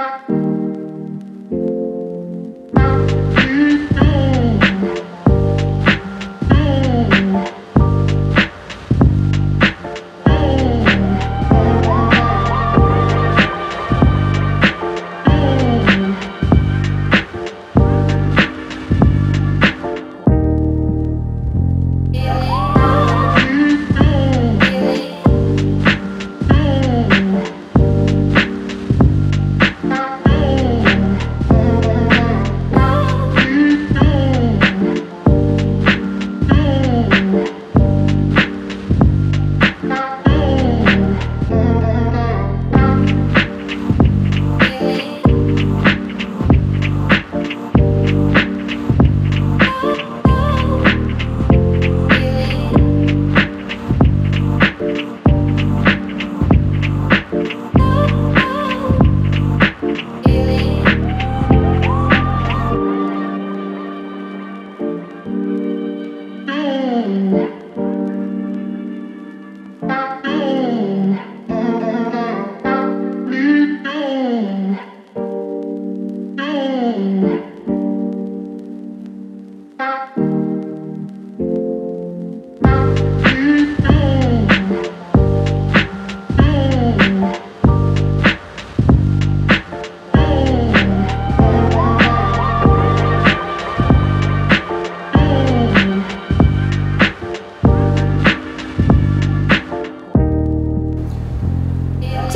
Bye.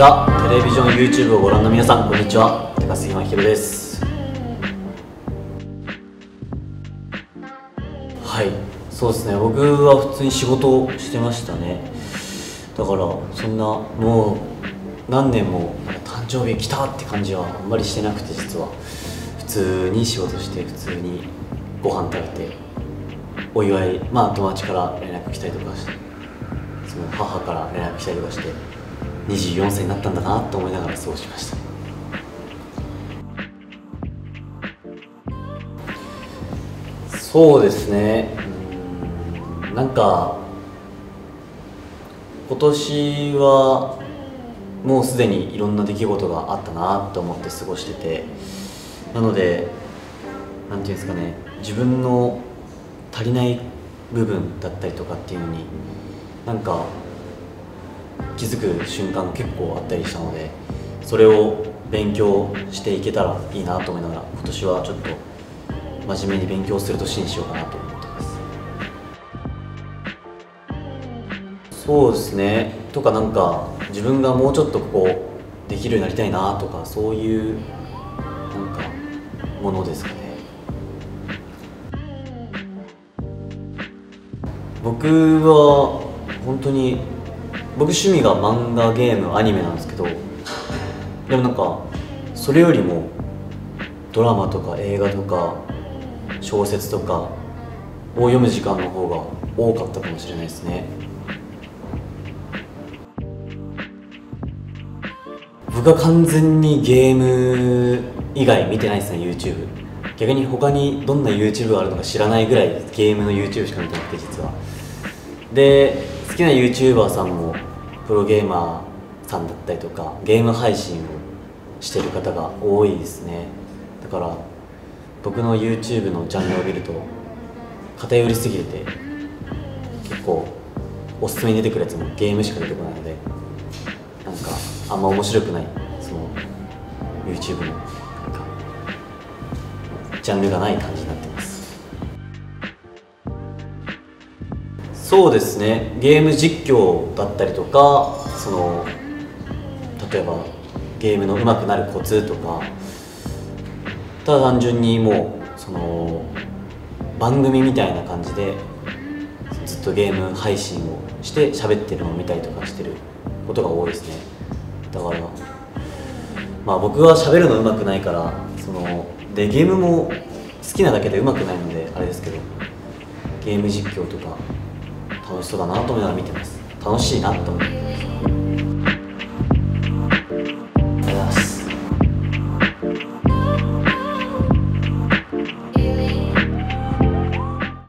ザ・テレビジョン YouTube をご覧の皆さんこんにちは。高杉真宙です。はい。そうですね。僕は普通に仕事をしてましたね。だからそんなもう何年も誕生日来たって感じはあんまりしてなくて実は。普通に仕事して普通にご飯食べてお祝いまあ友達から連絡来たりとかしてその母から連絡来たりとかして。24歳になったんだなと思いながら過ごしました。そうですね。うんなんか今年はもうすでにいろんな出来事があったなと思って過ごしててなのでなんていうんですかね自分の足りない部分だったりとかっていうのになんか気づく瞬間結構あったりしたのでそれを勉強していけたらいいなと思いながら今年はちょっと真面目に勉強する年にしようかなと思ってます。そうですね。とかなんか自分がもうちょっとこうできるようになりたいなとかそういうなんかものですかね。僕は本当に僕趣味が漫画ゲームアニメなんですけどでもなんかそれよりもドラマとか映画とか小説とかを読む時間の方が多かったかもしれないですね。僕は完全にゲーム以外見てないですね YouTube 逆に他にどんな YouTube があるのか知らないぐらいゲームの YouTube しか見てなくて実は。で好きな YouTuber さんもプロゲーマーさんだったりとかゲーム配信をしてる方が多いですね。だから僕の YouTube のジャンルを見ると偏りすぎてて結構おすすめに出てくるやつもゲームしか出てこないのでなんかあんま面白くないその YouTube のなんかジャンルがない感じなそうですね。ゲーム実況だったりとかその例えばゲームの上手くなるコツとかただ単純にもうその番組みたいな感じでずっとゲーム配信をして喋ってるのを見たりとかしてることが多いですね。だからまあ僕は喋るの上手くないからそのでゲームも好きなだけで上手くないのであれですけどゲーム実況とか楽しそうだなと思いながら見てます。楽しいなと思ってます。